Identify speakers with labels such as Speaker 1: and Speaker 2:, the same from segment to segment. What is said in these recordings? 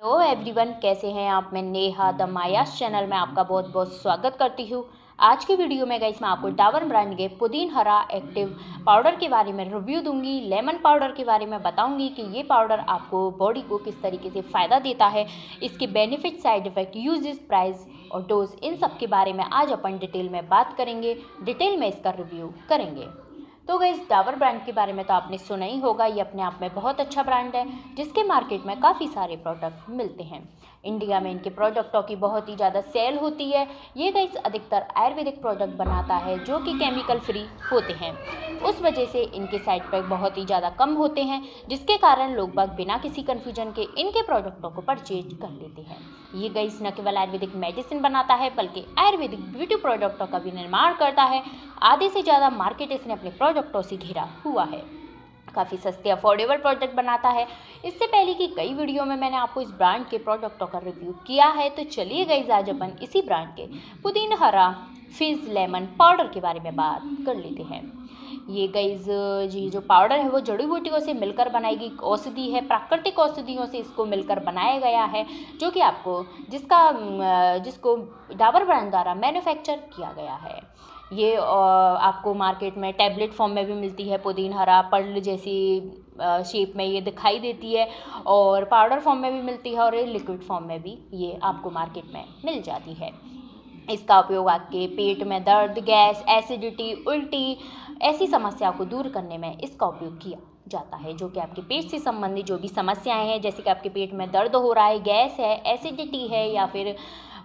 Speaker 1: Hello everyone कैसे हैं आप? मैं नेहा द मायास चैनल में आपका बहुत बहुत स्वागत करती हूँ। आज की वीडियो में गई मैं आपको डावर ब्रांड के पुदीन हरा एक्टिव पाउडर के बारे में रिव्यू दूँगी लेमन पाउडर के बारे में बताऊँगी कि ये पाउडर आपको बॉडी को किस तरीके से फ़ायदा देता है, इसके benefit side effect uses price और डोज इन सब के बारे में आज अपन डिटेल में बात करेंगे। डिटेल में इसका रिव्यू करेंगे। तो गई डावर ब्रांड के बारे में तो आपने सुना ही होगा, ये अपने आप में बहुत अच्छा ब्रांड है, जिसके मार्केट में काफ़ी सारे प्रोडक्ट मिलते हैं। इंडिया में इनके प्रोडक्टों की बहुत ही ज़्यादा सेल होती है। ये गई अधिकतर आयुर्वेदिक प्रोडक्ट बनाता है, जो कि केमिकल फ्री होते हैं। उस वजह से इनके साइड पर बहुत ही ज़्यादा कम होते हैं, जिसके कारण लोग बाग बिना किसी कन्फ्यूज़न के इनके प्रोडक्टों को परचेज कर लेते हैं। ये गई न केवल आयुर्वेदिक मेडिसिन बनाता है, बल्कि आयुर्वेदिक ब्यूटी प्रोडक्टों का भी निर्माण करता है। आधे से ज़्यादा मार्केट इसने अपने प्रोडक्टों से घिरा हुआ है। काफ़ी सस्ते अफोर्डेबल प्रोडक्ट बनाता है। इससे पहले की कई वीडियो में मैंने आपको इस ब्रांड के प्रोडक्टों का रिव्यू किया है तो चलिए गई आज अपन इसी ब्रांड के पुदीन, हरा फिज लेमन पाउडर के बारे में बात कर लेते हैं। ये गईज जी, जो पाउडर है, वो जड़ी बूटियों से मिलकर बनाई गई औषधि है, प्राकृतिक औषधियों से इसको मिलकर बनाया गया है, जो कि आपको जिसका, जिसको डाबर ब्रांड द्वारा मैन्युफैक्चर किया गया है। ये आपको मार्केट में टैबलेट फॉर्म में भी मिलती है, पुदीन, हरा, पर्ल जैसी शेप में ये दिखाई देती है और पाउडर फॉर्म में भी मिलती है और ये लिक्विड फॉर्म में भी ये आपको मार्केट में मिल जाती है। इसका उपयोग आपके पेट में दर्द, गैस एसिडिटी उल्टी ऐसी समस्या को दूर करने में इसका उपयोग किया जाता है, जो कि आपके पेट से संबंधित जो भी समस्याएँ हैं, जैसे कि आपके पेट में दर्द हो रहा है, गैस है एसिडिटी है या फिर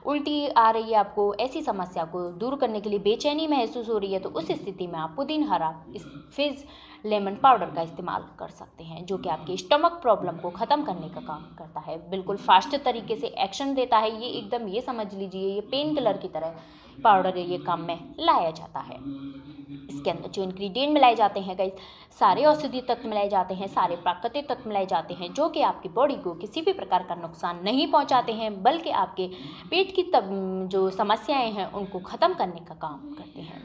Speaker 1: उल्टी आ रही है आपको, ऐसी समस्या को दूर करने के लिए बेचैनी महसूस हो रही है तो उस स्थिति में आपको पुदीन हरा इस फिज लेमन पाउडर का इस्तेमाल कर सकते हैं, जो कि आपके स्टमक प्रॉब्लम को ख़त्म करने का काम करता है। बिल्कुल फास्ट तरीके से एक्शन देता है, ये एकदम, ये समझ लीजिए, ये पेन किलर की तरह पाउडर ये काम में लाया जाता है। इसके अंदर जो इंग्रेडिएंट मिलाए जाते हैं गई सारे औषधि तत्व मिलाए जाते हैं, सारे प्राकृतिक तत्व मिलाए जाते हैं, जो कि आपकी बॉडी को किसी भी प्रकार का नुकसान नहीं पहुंचाते हैं, बल्कि आपके पेट की तब, जो समस्याएँ हैं, उनको ख़त्म करने का काम करते हैं।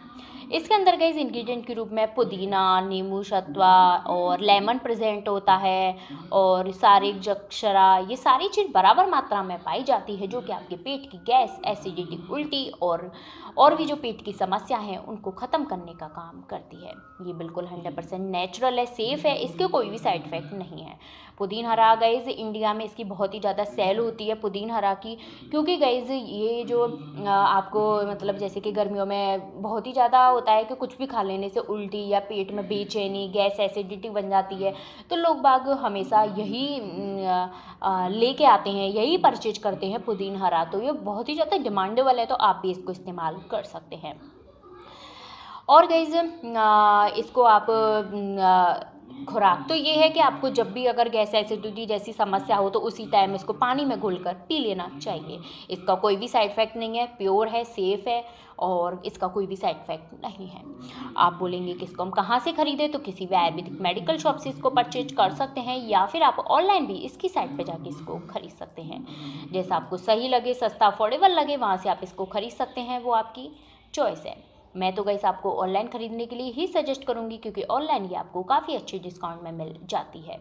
Speaker 1: इसके अंदर गई इंग्रेडिएंट के रूप में पुदीना, नींबू शतवा और लेमन प्रेजेंट होता है और सारे जक्षरा, ये सारी चीज़ बराबर मात्रा में पाई जाती है, जो कि आपके पेट की गैस, एसिडिटी, उल्टी और और भी जो पेट की समस्या है, उनको ख़त्म करने का काम करती है। ये बिल्कुल हंड्रेड परसेंट नेचुरल है, सेफ़ है, इसके कोई भी साइड इफ़ेक्ट नहीं है। पुदीन हरा गईज़ इंडिया में इसकी बहुत ही ज़्यादा सेल होती है पुदीन हरा की, क्योंकि गईज़ ये जो आपको मतलब जैसे कि गर्मियों में बहुत ही ज़्यादा होता है कि कुछ भी खा लेने से उल्टी या पेट में बेचैनी गैस एसिडिटी बन जाती है। तो लोग बाग हमेशा यही लेके आते हैं, यही परचेज करते हैं पुदीन हरा तो ये बहुत ही ज़्यादा डिमांडेबल है तो आप भी इसको इस्तेमाल कर सकते हैं। और गईज़ इसको आप खुराक। तो ये है कि आपको जब भी अगर गैस एसिडिटी जैसी समस्या हो तो उसी टाइम इसको पानी में घुलकर पी लेना चाहिए। इसका कोई भी साइड इफ़ेक्ट नहीं है प्योर है सेफ़ है, और इसका कोई भी साइड इफ़ेक्ट नहीं है। आप बोलेंगे कि इसको हम कहाँ से ख़रीदें तो किसी भी आयुर्वेदिक मेडिकल शॉप से इसको परचेज कर सकते हैं, या फिर आप ऑनलाइन भी इसकी साइट पर जाके इसको ख़रीद सकते हैं। जैसा आपको सही लगे, सस्ता अफोर्डेबल लगे, वहाँ से आप इसको ख़रीद सकते हैं, वो आपकी चॉइस है। मैं तो गई आपको ऑनलाइन ख़रीदने के लिए ही सजेस्ट करूँगी क्योंकि ऑनलाइन ये आपको काफ़ी अच्छी डिस्काउंट में मिल जाती है।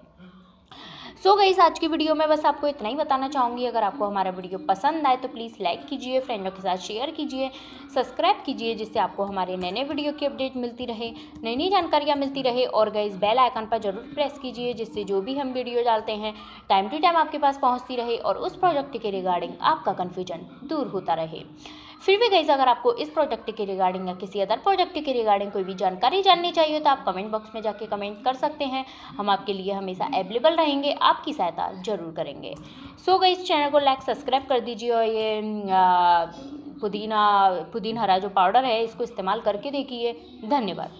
Speaker 1: सो गई आज की वीडियो में बस आपको इतना ही बताना चाहूँगी। अगर आपको हमारा वीडियो पसंद आए तो प्लीज़ लाइक कीजिए फ्रेंडों के साथ शेयर कीजिए सब्सक्राइब कीजिए, जिससे आपको हमारे नए नए वीडियो की अपडेट मिलती रहे नई नई जानकारियाँ मिलती रहे। और गई बेल आइकन पर ज़रूर प्रेस कीजिए, जिससे जो भी हम वीडियो डालते हैं टाइम टू टाइम आपके पास पहुँचती रहे और उस प्रोजेक्ट के रिगार्डिंग आपका कन्फ्यूज़न दूर होता रहे। फिर भी गई अगर आपको इस प्रोजेक्ट के रिगार्डिंग या किसी अदर प्रोजेक्ट के रिगार्डिंग कोई भी जानकारी जाननी चाहिए तो आप कमेंट बॉक्स में जाके कमेंट कर सकते हैं। हम आपके लिए हमेशा अवेलेबल रहेंगे, आपकी सहायता ज़रूर करेंगे। सो गई इस चैनल को लाइक सब्सक्राइब कर दीजिए और ये पुदीना पुदीन हरा जो पाउडर है, इसको इस्तेमाल करके देखिए। धन्यवाद।